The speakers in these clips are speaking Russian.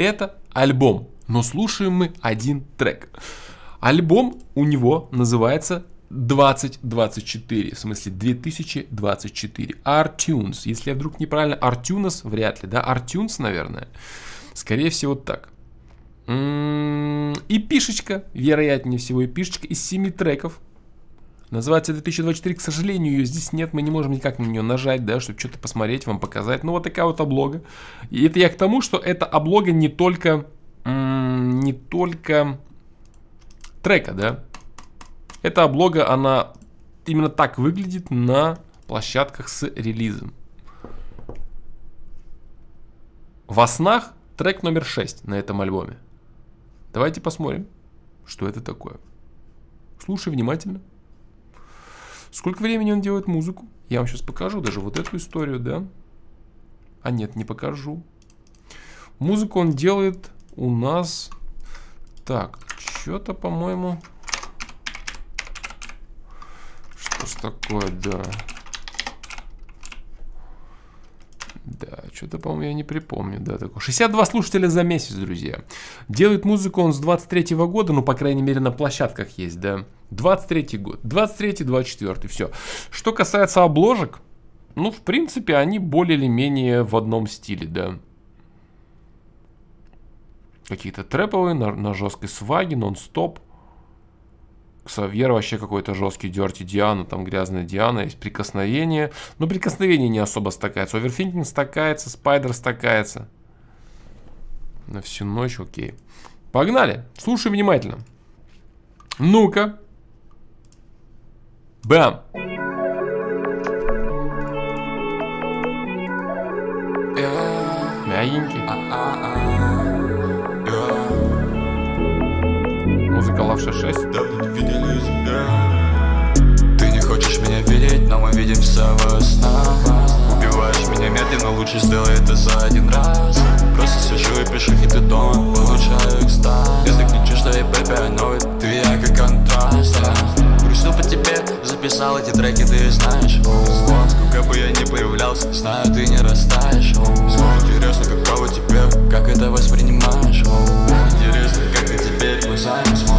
Это альбом, но слушаем мы один трек. Альбом у него называется 2024, в смысле 2024. Artunes. Если я вдруг неправильно, Artunes вряд ли, да? Artunes, наверное. Скорее всего так. И пишечка, вероятнее всего, и пишечка из 7 треков. Называется 2024, к сожалению, ее здесь нет, мы не можем никак на нее нажать, да, чтобы что-то посмотреть, вам показать. Ну, вот такая вот облога. И это я к тому, что эта облога не только, не только трека, да. Эта облога, она именно так выглядит на площадках с релизом. Во снах трек номер 6 на этом альбоме. Давайте посмотрим, что это такое. Слушай внимательно. Сколько времени он делает музыку? Я вам сейчас покажу даже вот эту историю, да? А нет, не покажу. Музыку он делает у нас... Так, что-то, по-моему... Что ж такое, да. Да, что-то, по-моему, я не припомню, да, такое. 62 слушателя за месяц, друзья. Делает музыку он с 23 -го года, ну, по крайней мере, на площадках есть, да. 23 год, 23 24 все. Что касается обложек, ну, в принципе, они более или менее в одном стиле, да. Какие-то трэповые, на, на жесткой сваге, нон-стоп. Ксавьер вообще какой-то жесткий дерти Диана, там грязная Диана, есть прикосновение. Но прикосновение не особо стакается. Оверфинкинг стакается, спайдер стакается. На всю ночь, окей. Погнали, слушай внимательно. Ну-ка. Бам. Мягенький. Музыка Лавша 6. Ты не хочешь меня видеть, но мы видимся во снах Убиваешь меня медленно, лучше сделай это за один раз. Просто сижу и пишу хиты дома, получаю экстаз Если кричишь, что я бэби, I know it, ты я как контраст. Грустил по тебе, записал эти треки, ты знаешь. Сколько бы я ни появлялся, знаю, ты не растаешь. Интересно, каково тебе, как это воспринимаешь. Интересно, как ты теперь Мне так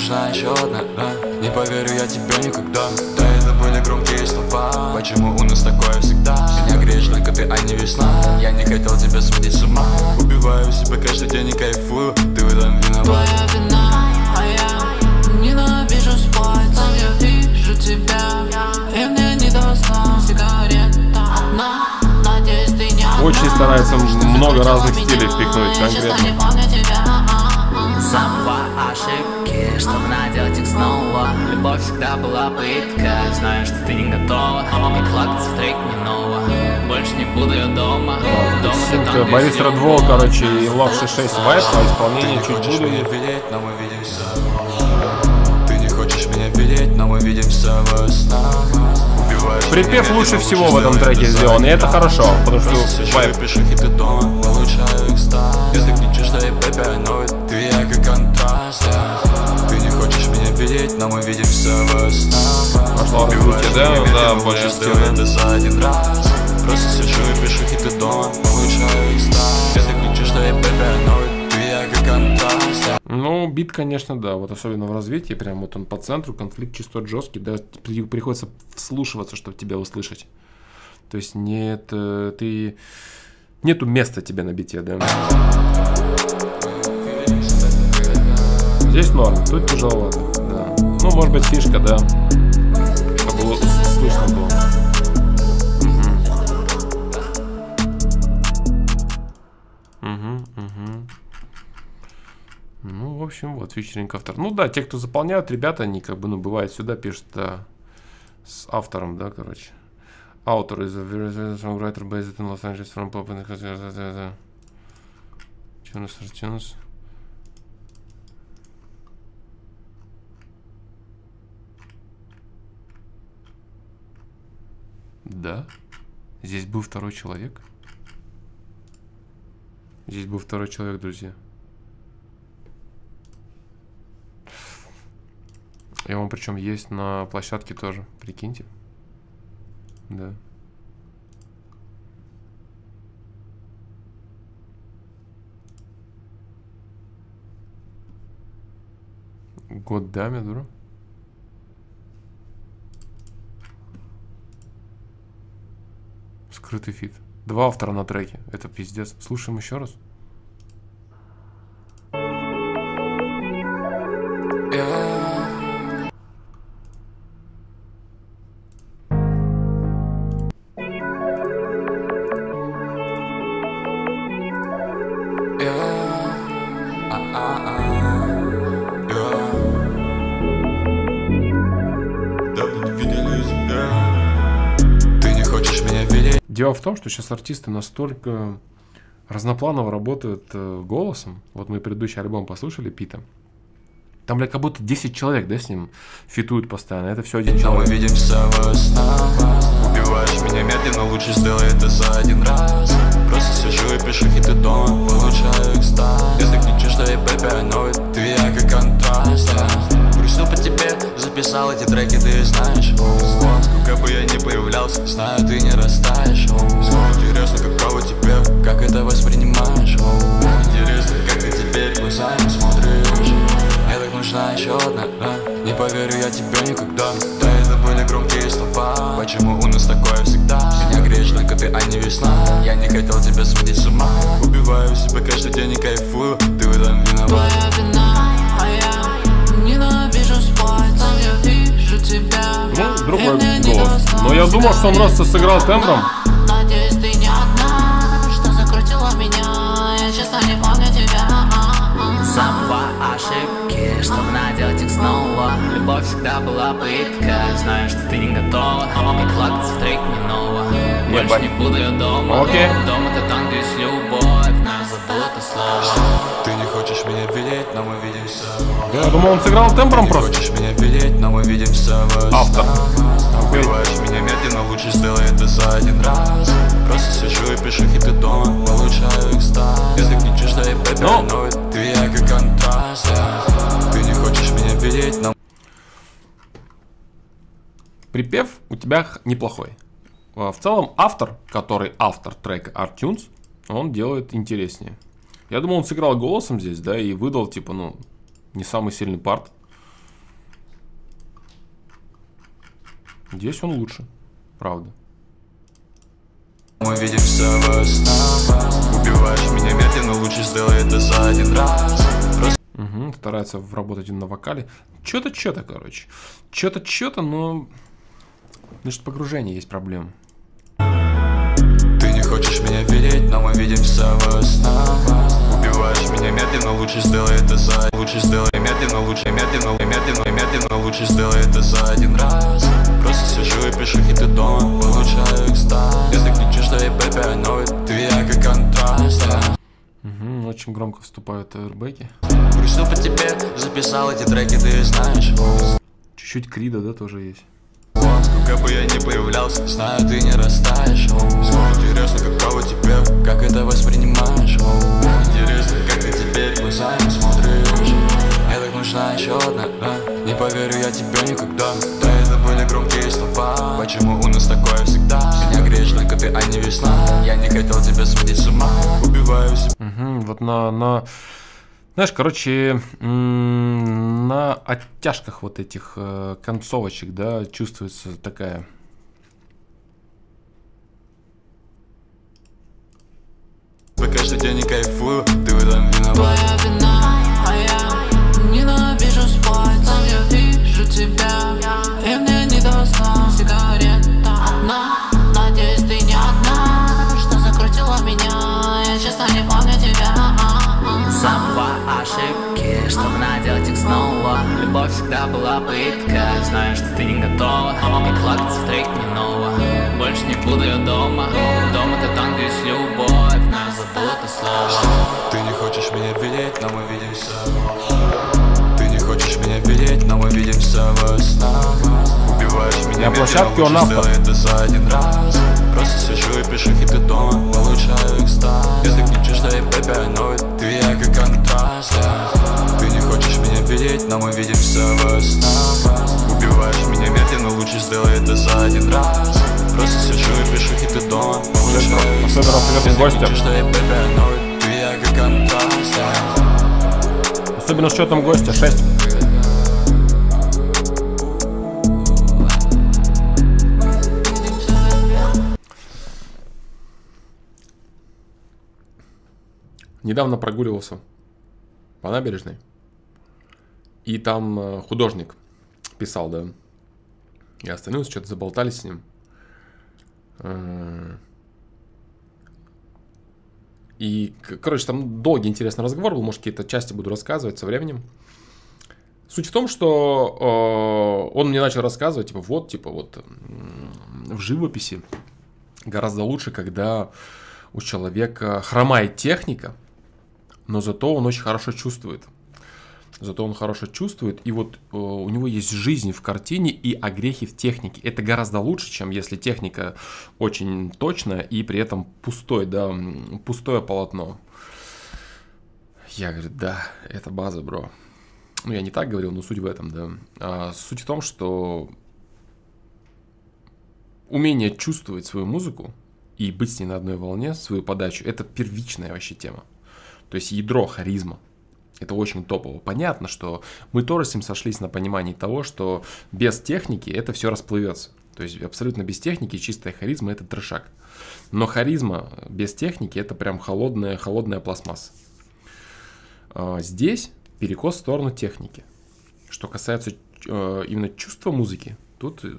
нужна еще одна, да Не поверю я тебе никогда. Да, это были громкие слова. Почему у нас такое всегда? Меня грешно, как ты, а не весна. Я не хотел тебя сводить с ума. Убиваю себя каждый день и кайфую. Ты в этом виноват. Твоя вина, а я ненавижу спать. Там я вижу тебя, и мне не до сна. Сигарета одна, надеюсь, ты не одна. Очень старается много разных стилей впихнуть конкретно. Забывай ошибки, чтобы наделать их снова. Любовь всегда была пыткой, знаю, что ты не готова. И плакаться в трек не ново, больше не буду я дома. Дома ты там, где Борис было. короче, и Лавша 6 вайп, а исполнение чуть буду. меня видеть, но мы видимся Ты не хочешь меня видеть, но мы видимся во снах Припев лучше всего в этом треке сделан, и это хорошо, потому что вайп. и пишу хиты дома, получаю экстаз Если что я бэби, it, ты я как контраст. Ты не хочешь меня видеть, но мы видимся во снах Пошло раздутие, да? Да, больше сделай это за один раз Просто сижу и пишу хиты дома, получаю экстаз Если кричишь, что я бэби, it, ты я как контраст. Ну, бит, конечно, да. Вот особенно в развитии, прям вот он по центру, конфликт чисто жесткий, да, при- приходится вслушиваться, чтобы тебя услышать. То есть нет, э, ты... Нету места тебе на бите, да. Здесь норм, тут тяжеловато, да. Ну, может быть, фишка, да. Чтобы слышно было. Мгм, мгм. Ну, в общем, вот, фичеринг автор. Ну да, те, кто заполняют, ребята, они как бы, ну, бывает, сюда пишут, да, с автором, да, короче. Author is a songwriter based in Los Angeles from pop and Tunes, Tunes. Да. Здесь был второй человек. Здесь был второй человек, друзья. И он причем есть на площадке тоже, прикиньте. Да. Годами, дура. Скрытый фит. Два автора на треке. Это пиздец. Слушаем еще раз. Ты Дело в том, что сейчас артисты настолько разнопланово работают э, голосом. Вот мы предыдущий альбом послушали Пита. Там, бля, как будто 10 человек, да, с ним фитуют постоянно. Это все один Но мы человек. видимся во снах Убиваешь меня медленно, лучше сделай это за один раз Просто сижу и пишу хиты дома, получаю экстаз Я не чувствую, baby, I know it Ты я как контраст, Грустил по тебе, записал эти треки, ты знаешь. Оу, Сколько бы я ни появлялся, знаю, ты не растаешь. Оу, Интересно, каково тебе, как это воспринимаешь. Оу, Интересно, как ты теперь глазами смотришь. Мне так нужна еще одна, да Не поверю я тебе никогда. Да это были громкие слова. Почему у нас такое всегда? Меня грешника ты, а не весна. Я не хотел тебя сводить с ума. Убиваю себя каждый день и кайфую. Ты в этом виноват. Твоя вина, а другой голос. Но я думал, что он просто сыграл тембром. Надеюсь, ты не одна Что закрутила меня Я честно не помню тебя Забыла ошибки, чтобы наделать их снова Любовь всегда была пытка Знаю, что ты не готова И плакаться в трек не ново Больше не буду я дома Окей. Дом это там, где есть любовь Это слово Ты не хочешь меня видеть, но мы видимся Я думал, он сыграл тембром Не просто. хочешь меня видеть, но мы видимся во Автор. Убиваешь меня медленно, лучше сделай это за один раз Просто сижу и пишу хиты дома, получаю экстаз Я так не. I know it Ты я как контраст. Ты не хочешь меня видеть, но Припев у тебя неплохой. А, В целом, автор, который автор трека ArtTunes, он делает интереснее. Я думал, он сыграл голосом здесь, да, и выдал, типа, ну, не самый сильный парт. Здесь он лучше, правда. мы видимся во снах Убиваешь меня медленно, лучше сделай это за один раз Мгм, старается вработать на вокале. Чё-то, чё-то, короче. Чё-то, чё-то, но... Значит, погружение есть проблема. Хочешь меня видеть, но мы видимся во снах Убиваешь меня медленно, лучше сделай это за Лучше сделай медленно, лучше медленно, медленно, медленно Лучше сделай это за один раз Просто сижу и пишу хиты дома, получаю экстаз Я так не чувствую, baby, I know it Ты я как контраст. Мгм, очень громко вступают эрбеки. Грустил по тебе, записал эти треки, ты знаешь Чуть-чуть крида, да, тоже есть. Сколько бы я ни появлялся, знаю, ты не растаешь Оу, Интересно, каково тебе, как это воспринимаешь Интересно, как ты теперь глазами смотришь. Мне так нужна еще одна, да Не поверю я тебе никогда. Да это были громкие слова. Почему у нас такое всегда? Меня грешника ты, а не весна. Я не хотел тебя сводить с ума. Убиваю Мгм, вот на, на, знаешь, короче, на оттяжках вот этих э, концовочек, да, чувствуется такая каждый день и кайфую Ты в этом виноват. Твоя вина, а я ненавижу спать. Сам я вижу тебя всегда была пытка. Знаю, что ты не готова И плакаться в трек не ново. Больше не буду я дома. Дом это там, где есть любовь. Но я забыл это слово. Ты не хочешь меня видеть, но мы видимся. Ты не хочешь меня видеть, но мы видимся во снах. Убиваешь меня На площадке он автор. это за один раз. Просто сижу и пишу хиты дома, получаю экстаз. Не чувствую, baby, I know it. Ты я как контраст, yeah ответить, но мы видимся во снах Убиваешь меня медленно, лучше сделай это за один раз. Просто сижу и пишу хиты дома, получаю Сидоров идет из гостя. Особенно с учетом гостя, 6 Недавно прогуливался по набережной. И там э, художник писал, да. Я остановился, что-то заболтались с ним. Э, И, короче, там долгий интересный разговор был, может, какие-то части буду рассказывать со временем. Суть в том, что э, он мне начал рассказывать, типа, вот, типа, вот в живописи гораздо лучше, когда у человека хромает техника, но зато он очень хорошо чувствует. Зато он хорошо чувствует, и вот э, у него есть жизнь в картине и огрехи в технике. Это гораздо лучше, чем если техника очень точная и при этом пустой, да, пустое полотно. Я говорю, да, это база, бро. Ну, я не так говорил, но суть в этом, да. А, суть в том, что умение чувствовать свою музыку и быть с ней на одной волне, свою подачу, это первичная вообще тема. То есть ядро, харизма. Это очень топово. Понятно, что мы тоже с ним сошлись на понимании того, что без техники это все расплывется. То есть абсолютно без техники чистая харизма это трешак. Но харизма без техники это прям холодная, холодная пластмасса. А, Здесь перекос в сторону техники. Что касается э, именно чувства музыки, тут э,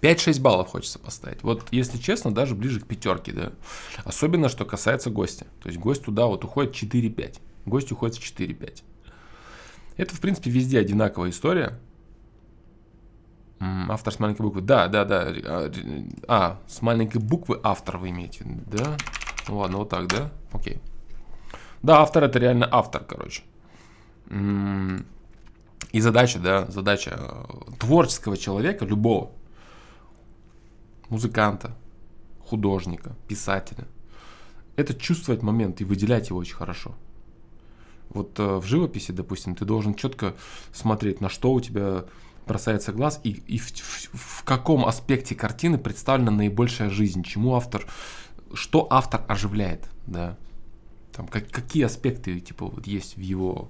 5-6 баллов хочется поставить. Вот, если честно, даже ближе к пятерке, да. Особенно, что касается гостя. То есть гость туда вот уходит 4-5. Гость уходит с 4-5. Это, в принципе, везде одинаковая история. Автор с маленькой буквы. Да, да, да. А, А, с маленькой буквы автор вы имеете. Да. Ну ладно, вот так, да? Окей. Да, автор это реально автор, короче. И задача, да, задача э, творческого человека, любого, музыканта, художника, писателя, это чувствовать момент и выделять его очень хорошо. Вот э, в живописи, допустим, ты должен четко смотреть, на что у тебя бросается глаз и, и в, в- в каком аспекте картины представлена наибольшая жизнь, чему автор, что автор оживляет, да. Там, как- какие аспекты, типа, вот есть в его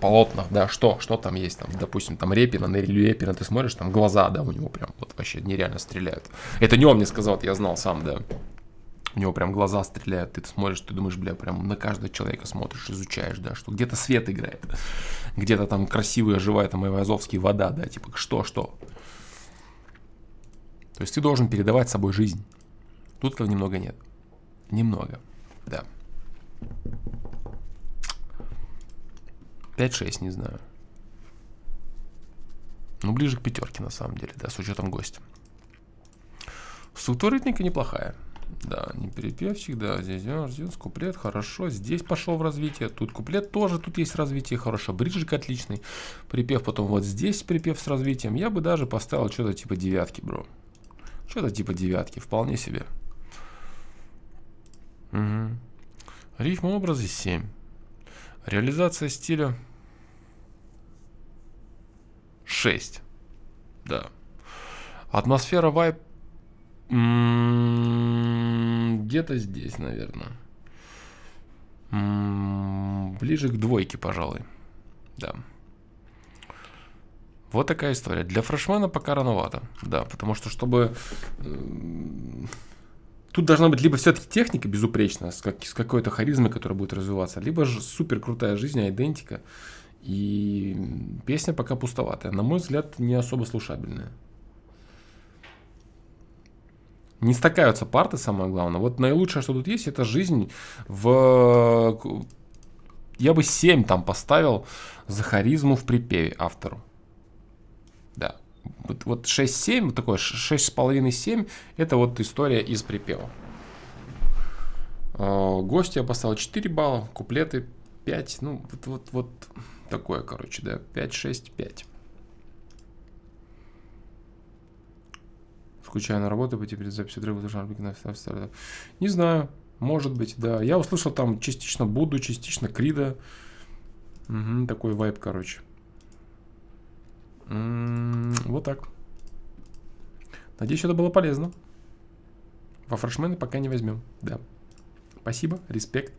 полотнах, да, что, что там есть, там, допустим, там Репина, на Репина ты смотришь, там глаза, да, у него прям вот вообще нереально стреляют. Это не он мне сказал, я знал сам, да. У него прям глаза стреляют, ты смотришь, ты думаешь, бля, прям на каждого человека смотришь, изучаешь, да, что где-то свет играет, где-то там красивая, живая, там Айвазовский вода, да, типа, что, что. То есть ты должен передавать собой жизнь. Тут этого немного нет. Немного, да. 5-6, не знаю. Ну, ближе к пятерке, на самом деле, да, с учетом гостя. Структура неплохая. Да, не перепевчик, да, здесь здесь куплет, хорошо, здесь пошел в развитие, тут куплет тоже, тут есть развитие, хорошо, бриджик отличный, припев потом вот здесь припев с развитием, я бы даже поставил что-то типа девятки, бро, что-то типа девятки, вполне себе. Угу. Рифм образы 7. Реализация стиля 6. Да. Атмосфера вайп где-то здесь, наверное. М, Ближе к двойке, пожалуй. Да. Вот такая история. Для фрешмена пока рановато. Да, потому что чтобы... м, Тут должна быть либо все-таки техника безупречная, с, как- с какой-то харизмой, которая будет развиваться, либо же супер крутая жизнь, идентика. И песня пока пустоватая. На мой взгляд, не особо слушабельная. Не стакаются парты, самое главное. Вот наилучшее, что тут есть, это жизнь в... Я бы 7 там поставил за харизму в припеве автору. Да. Вот, вот 6-7, вот такое 6,5-7, это вот история из припева. Э, Гости я поставил 4 балла, куплеты 5, ну вот, вот, вот такое, короче, да, 5, 6, 5. Скучаю на работу, по перед записью должна быть на Не знаю, может быть, да. Я услышал там частично Будду, частично Крида. Мгм, такой вайб, короче. М, Вот так. Надеюсь, это было полезно. Во фрешмены пока не возьмем. Да. Спасибо, респект.